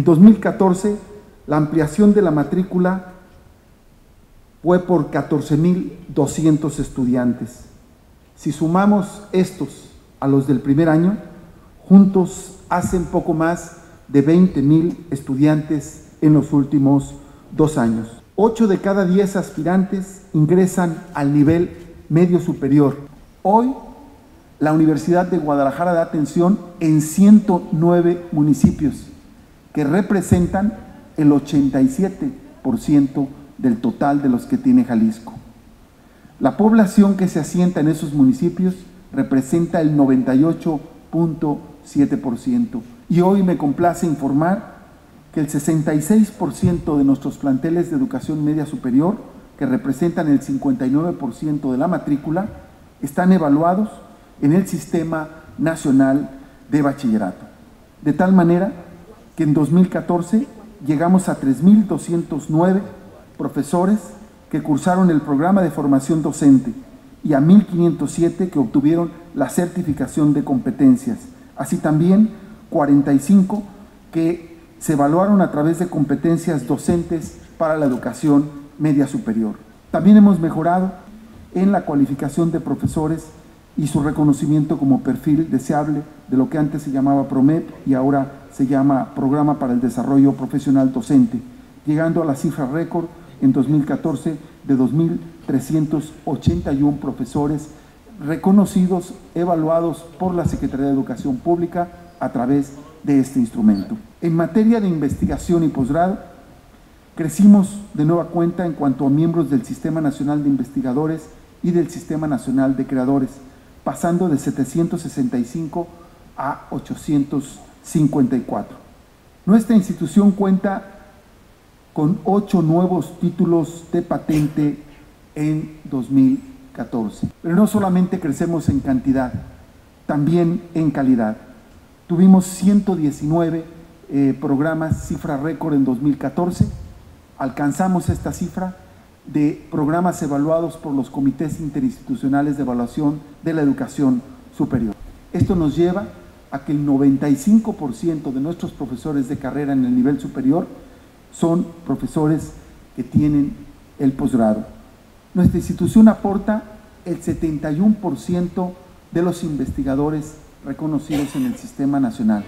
En 2014, la ampliación de la matrícula fue por 14.200 estudiantes. Si sumamos estos a los del primer año, juntos hacen poco más de 20.000 estudiantes en los últimos dos años. Ocho de cada diez aspirantes ingresan al nivel medio superior. Hoy, la Universidad de Guadalajara da atención en 109 municipios, que representan el 87% del total de los que tiene Jalisco. La población que se asienta en esos municipios representa el 98.7%. Y hoy me complace informar que el 66% de nuestros planteles de educación media superior, que representan el 59% de la matrícula, están evaluados en el Sistema Nacional de Bachillerato. De tal manera que en 2014 llegamos a 3.209 profesores que cursaron el programa de formación docente y a 1.507 que obtuvieron la certificación de competencias, así también 45 que se evaluaron a través de competencias docentes para la educación media superior. También hemos mejorado en la cualificación de profesores y su reconocimiento como perfil deseable de lo que antes se llamaba PROMEP y ahora se llama Programa para el Desarrollo Profesional Docente, llegando a la cifra récord en 2014 de 2.381 profesores reconocidos, evaluados por la Secretaría de Educación Pública a través de este instrumento. En materia de investigación y posgrado, crecimos de nueva cuenta en cuanto a miembros del Sistema Nacional de Investigadores y del Sistema Nacional de Creadores, pasando de 765 a 854. Nuestra institución cuenta con ocho nuevos títulos de patente en 2014. Pero no solamente crecemos en cantidad, también en calidad. Tuvimos 119 eh, programas, cifra récord en 2014. Alcanzamos esta cifra de programas evaluados por los comités interinstitucionales de evaluación de la educación superior. Esto nos lleva a que el 95% de nuestros profesores de carrera en el nivel superior son profesores que tienen el posgrado. Nuestra institución aporta el 71% de los investigadores reconocidos en el sistema nacional.